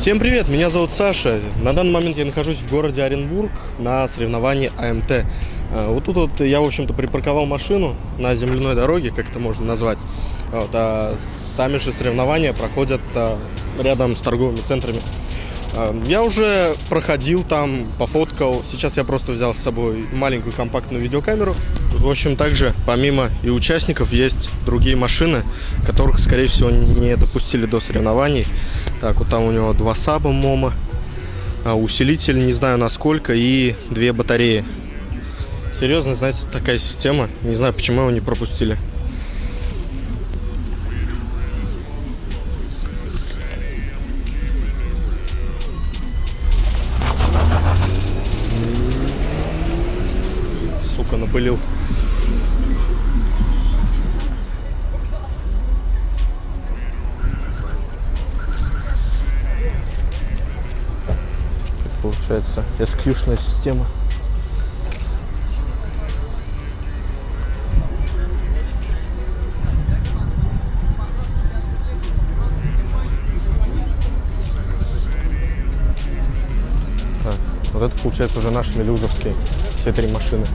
Всем привет, меня зовут Саша. На данный момент я нахожусь в городе Оренбург на соревновании АМТ. Э, Вот тут вот я, в общем-то, припарковал машину на земляной дороге, как это можно назвать. Вот, а сами же соревнования проходят а, рядом с торговыми центрами. А, Я уже проходил там, пофоткал. Сейчас я просто взял с собой маленькую компактную видеокамеру. В общем, также помимо и участников есть другие машины, которых, скорее всего, не допустили до соревнований. Так, вот там у него два саба Мома, а, усилитель, не знаю насколько, и две батареи. Серьезно, знаете, такая система. Не знаю, почему его не пропустили. Сука, напылил. Получается SQ-шная система. Так, вот это получается уже наши мелюзовские, все три машины.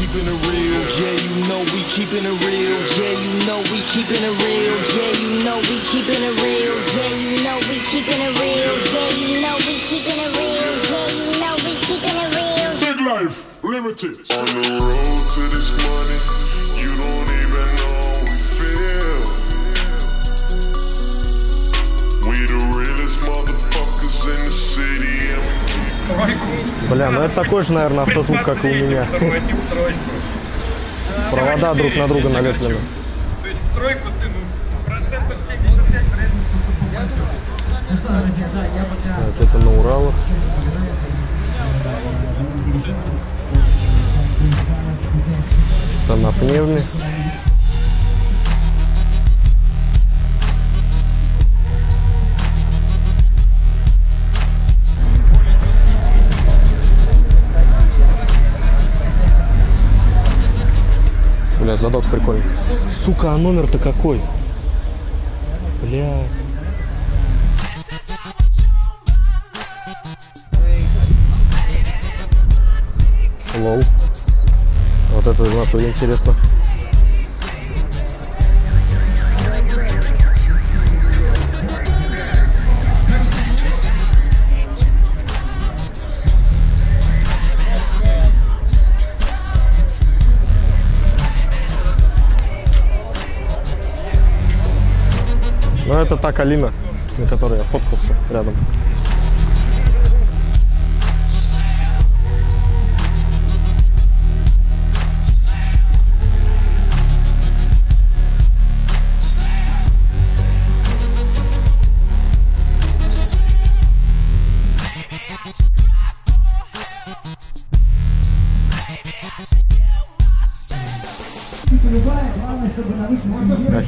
We keeping it real, yeah, you know we keeping it real, yeah, you know we keeping it real, yeah, you know we keeping it real, yeah, you know we keeping it real, yeah, you know we keeping it real, yeah, you know we keeping it real. Big life, limited. On the road to this money, Бля, ну это такой же, наверное, автозвук, как и у меня. Провода друг на друга налеплены. То есть в тройку ты, ну, процентов 75 проедешь. Ну Вот это на Уралах. Это на пневме. Задок прикольный. Сука, а номер-то какой? Бля. Лол. Вот это в натуре интересно. Это та калина, на которой я фоткался рядом.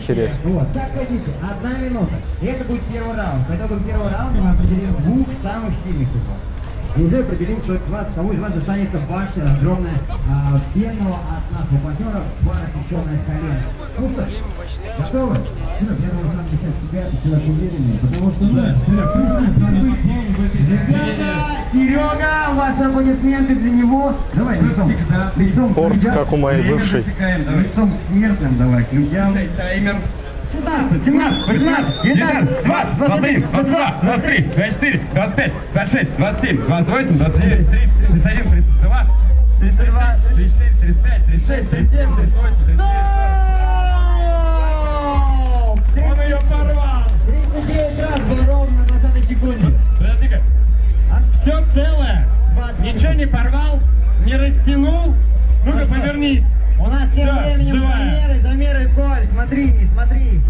Охереть. Вот, так хотите, одна минута. И это будет первый раунд. По итогам первого раунда мы определим двух самых сильных из вас. И уже определим, кто из вас, кому из вас достанется башня огромная а, пенного от нашего партнера пара печеная колено. Ну что, готовы? Ну, я должен начать себя сделать увереннее, потому что да, Ребята, Серега, ваши аплодисменты для него. Давай, лицом, лицом к Порт, людям. как у моей бывшей. Лицом к смертным, давай, к людям. Таймер. 16, 17, 18, 19, 20, 21, 22, 23, 24, 25, 26, 27, 28, 29, 30, 31, 32, 32, 34, 35, 36, 37, 38, 39. Стоп! Он ее порвал. 39 раз было ровно на 20 секунде. Подожди-ка. Все целое. 20 Ничего не порвал, не растянул. Ну-ка, Ну повернись. У нас тем временем живая. замеры, замеры, Коль, смотри, смотри.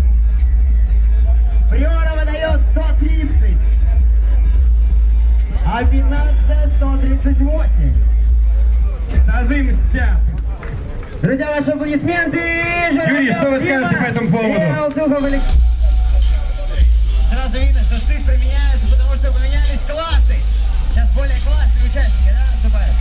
А 15 138. Тазы спят. Друзья, ваши аплодисменты! Юрий, что вы скажете по этому поводу? Сразу видно, что цифры меняются, потому что поменялись классы. Сейчас более классные участники, да, наступают?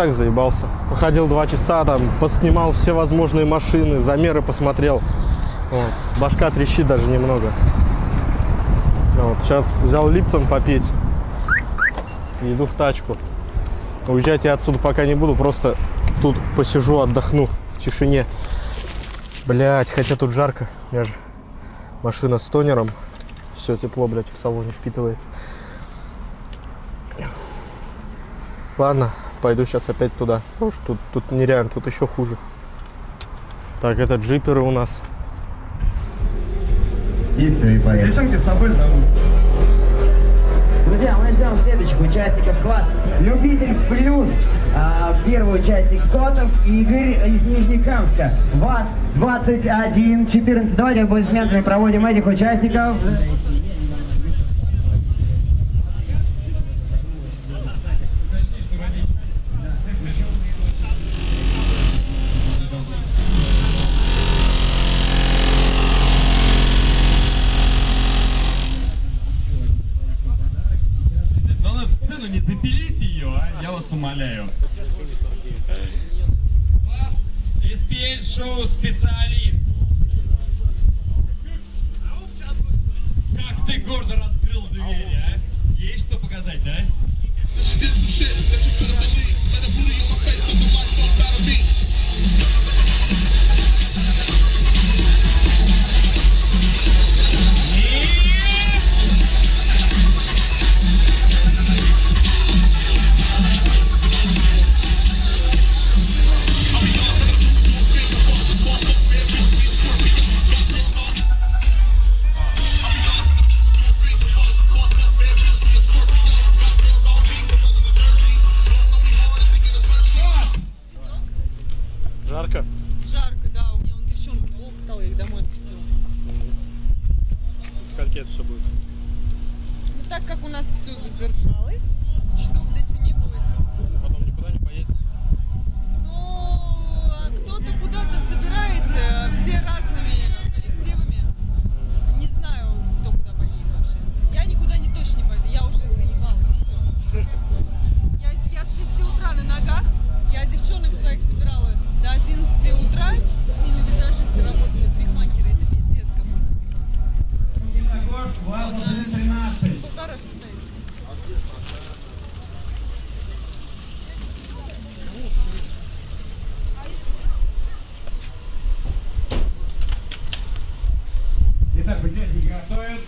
Так заебался. Походил два часа, там, поснимал все возможные машины, замеры посмотрел. Вот. Башка трещит даже немного. Вот. Сейчас взял Липтон попить. Иду в тачку. Уезжать я отсюда пока не буду, просто тут посижу, отдохну в тишине. Блять, хотя тут жарко. У меня же машина с тонером. Все тепло, блядь, в салоне впитывает. Ладно, пойду сейчас опять туда. Потому что тут, тут нереально, тут еще хуже. Так, это джиперы у нас. И все, и поехали. Девчонки с собой зовут. Друзья, мы ждем следующих участников класс Любитель плюс. А, первый участник Котов Игорь из Нижнекамска. ВАЗ 2114. Давайте аплодисментами проводим этих участников.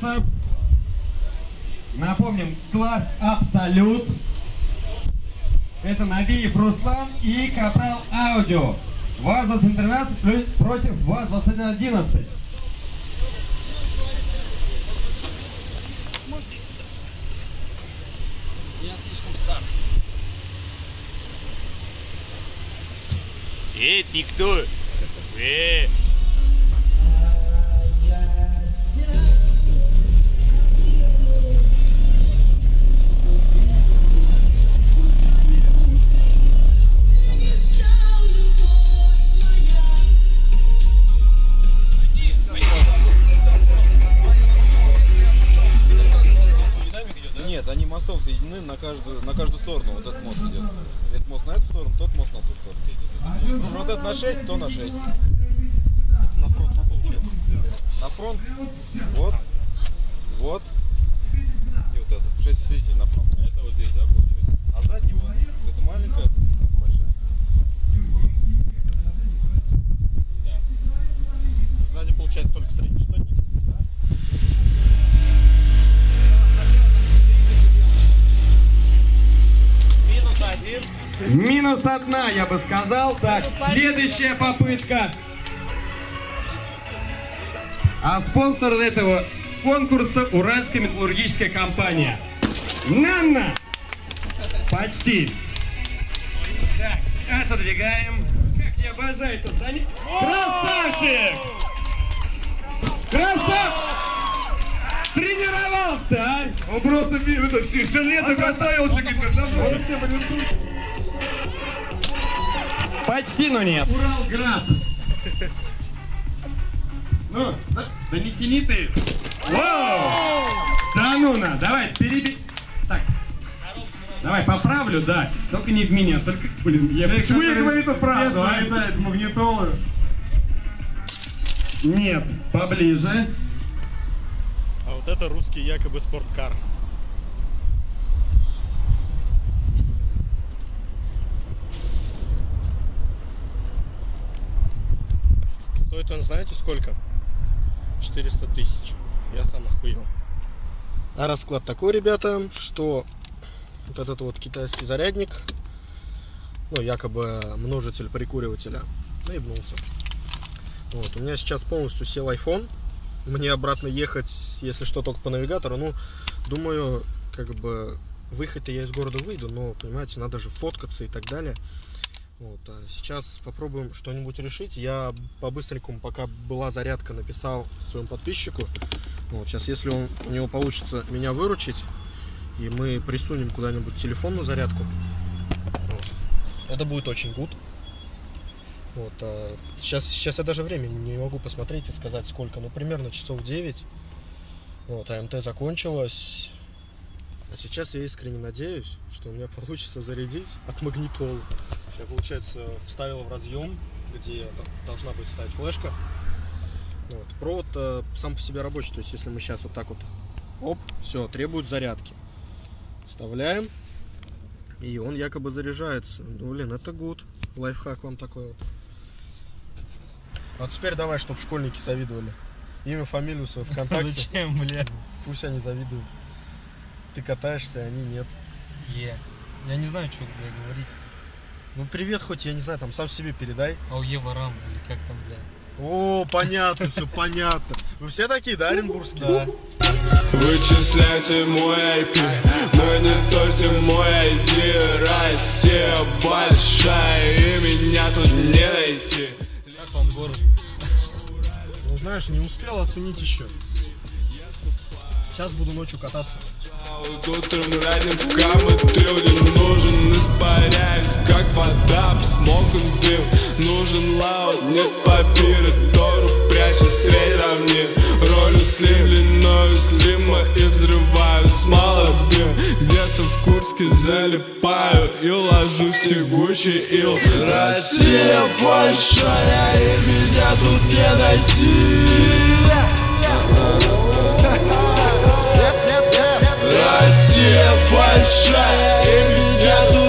Готовятся. Напомним, класс Абсолют. Это Набиев Руслан и Капрал Аудио. ВАЗ-2113 плюс- против ВАЗ-2111. Эй, ты кто? Э, каждую, на каждую сторону вот этот мост идет. Этот мост на эту сторону, тот мост на ту сторону. Ну, вот этот на 6, то на 6. На фронт, ну, получается. На фронт, вот, вот, и вот это. 6 усилителей на фронт. Это вот здесь, да, получается? А задний вот, это маленькая, большая. Сзади получается только среднечастотник. Минус Минус одна, я бы сказал. Так, следующая попытка. А спонсор этого конкурса Уральская металлургическая компания. Нанна! Почти. Так, отодвигаем. Как я обожаю это занятие. Красавчик! Красавчик! Тренировался, а? Он просто это, все, все лето готовился, говорит, когда же Почти, но нет. Уралград. Ну, да, да не тяни ты. Воу! Да ну на, давай, переби... Так. Давай, поправлю, да. Только не в меня, только, блин, я... Выигрывай эту фразу, а? это магнитолу. Нет, поближе. А вот это русский якобы спорткар. Стоит он, знаете, сколько? 400 тысяч. Я сам охуел. А расклад такой, ребята, что вот этот вот китайский зарядник, ну, якобы множитель прикуривателя, наебнулся. Вот, у меня сейчас полностью сел iPhone. Мне обратно ехать, если что, только по навигатору. Ну, думаю, как бы выехать-то я из города выйду, но, понимаете, надо же фоткаться и так далее. Вот, а сейчас попробуем что-нибудь решить. Я по-быстренькому, пока была зарядка, написал своему подписчику. Вот, сейчас, если он, у него получится меня выручить, и мы присунем куда-нибудь телефон на зарядку, вот, это будет очень гуд. Вот, а сейчас, сейчас я даже время не могу посмотреть и сказать сколько, ну примерно часов 9. Вот, АМТ закончилась. А сейчас я искренне надеюсь, что у меня получится зарядить от магнитолы. Я, получается, вставил в разъем, где должна быть стоять флешка. Вот. Провод э, сам по себе рабочий, то есть если мы сейчас вот так вот, оп, все, требует зарядки. Вставляем, и он якобы заряжается. Ну, блин, это гуд. Лайфхак вам такой вот. Вот теперь давай, чтобы школьники завидовали. Имя, фамилию свою ВКонтакте. Зачем, бля? Пусть они завидуют. Ты катаешься, а они нет. Е. Я не знаю, что бля, говорить. Ну привет хоть, я не знаю, там сам себе передай. Ауе ворам, или как там, бля. О, понятно, все понятно. Вы все такие, да, оренбургские? Да. Вычисляйте мой IP Мониторьте мой ID Россия большая И меня тут не найти Как вам город? Ну знаешь, не успел оценить еще. Сейчас буду ночью кататься. Утром ранен в камы Ты нужен, испаряюсь Как вода, смоком дым. Нужен лаут, нет папира Тору прячет средь равнин. Ролю слив, длиною слима И взрываю с молодым. Где-то в Курске залипаю И ложусь тягучий ил. Россия большая И меня тут не найти Россия большая и меня тут